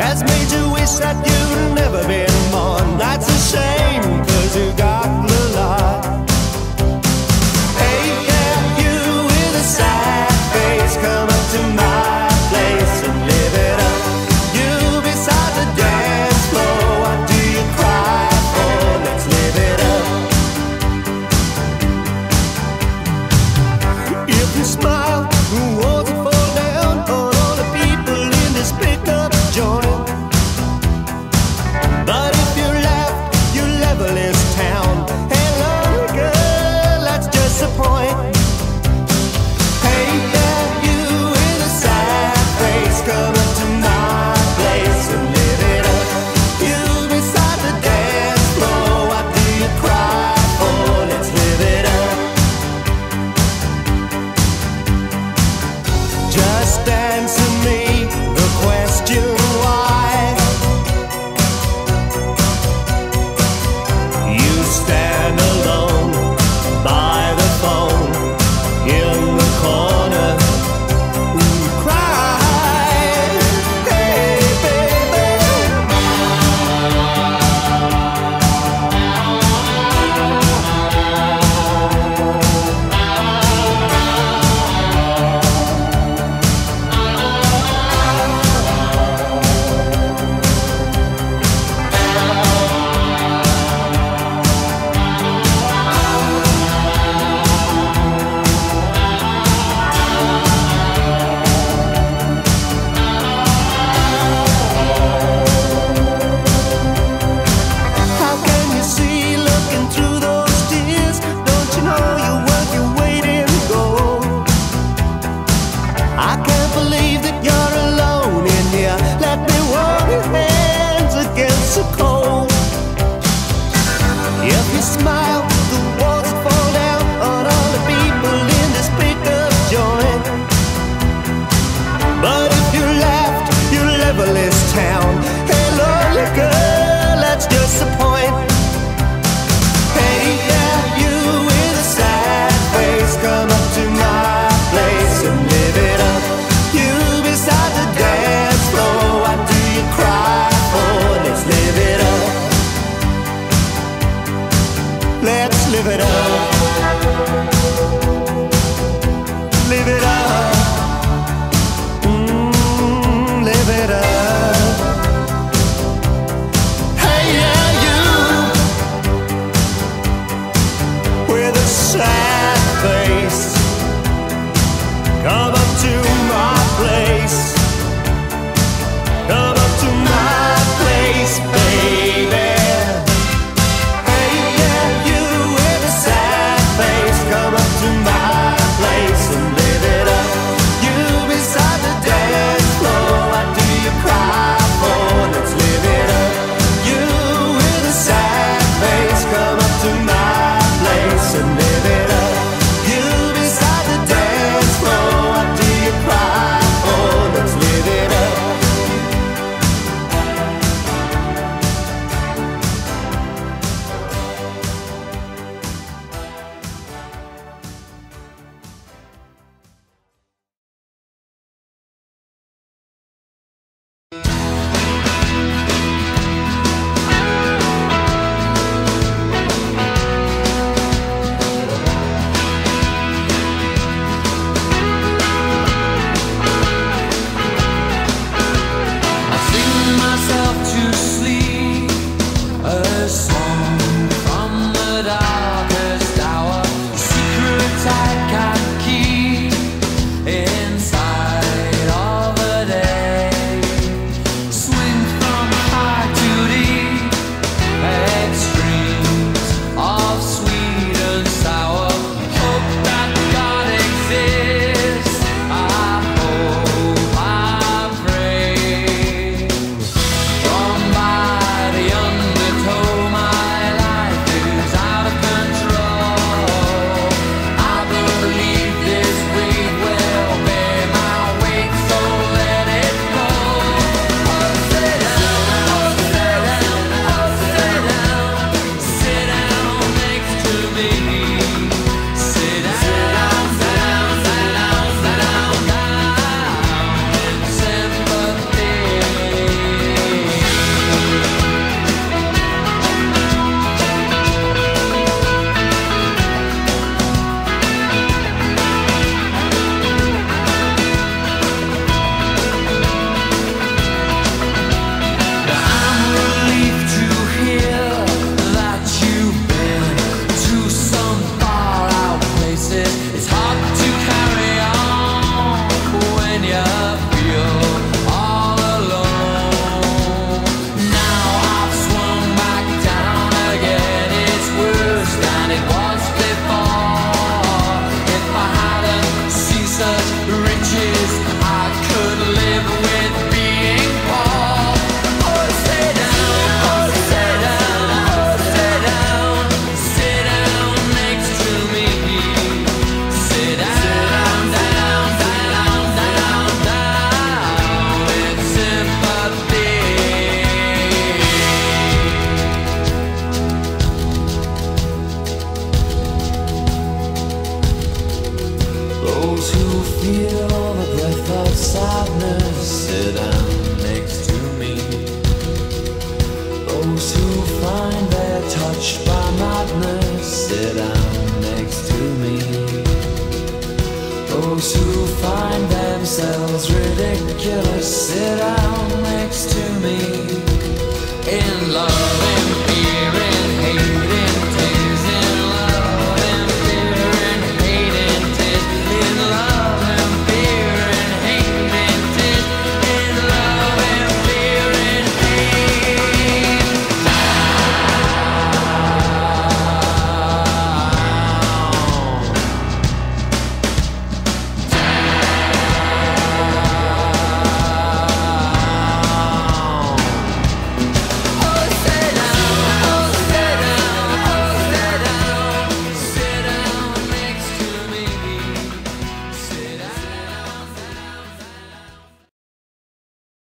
has made you wish that you'd never been born. That's a shame. believe ridiculous. Sit